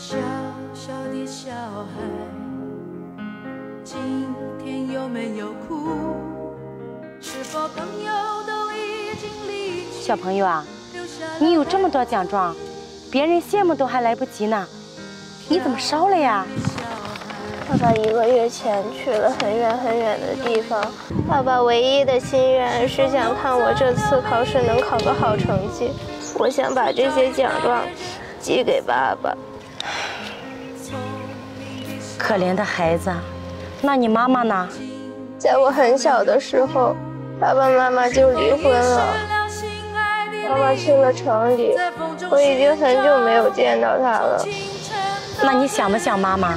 小小的小孩，今天有没有哭？是否朋友都已经离去？小朋友啊，你有这么多奖状，别人羡慕都还来不及呢，你怎么烧了呀？爸爸一个月前去了很远很远的地方。爸爸唯一的心愿是想看我这次考试能考个好成绩。我想把这些奖状寄给爸爸。可怜的孩子，那你妈妈呢？在我很小的时候，爸爸妈妈就离婚了。妈妈去了城里，我已经很久没有见到她了。那你想不想妈妈？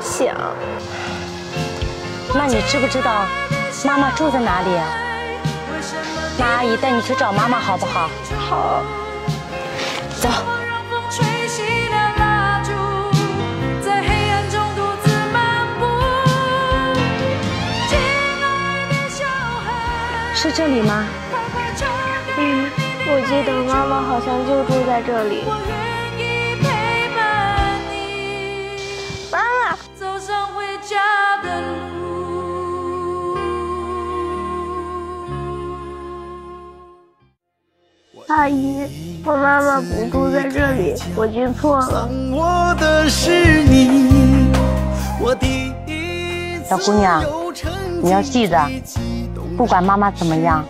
想。那你知不知道妈妈住在哪里？啊那阿姨带你去找妈妈好不好？好。走。是这里吗？嗯，我记得妈妈好像就住在这里。妈妈。阿姨，我妈妈不住在这里，我记错了。小姑娘，你要记得。不管妈妈怎么样，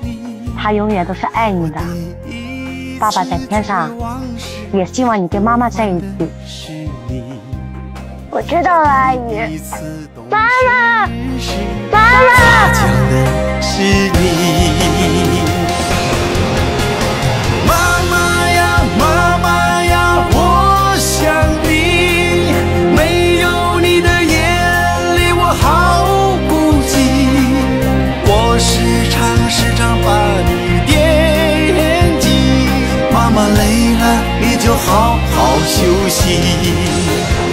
她永远都是爱你的。爸爸在天上，也希望你跟妈妈在一起。我知道了，阿姨。妈妈，好休息。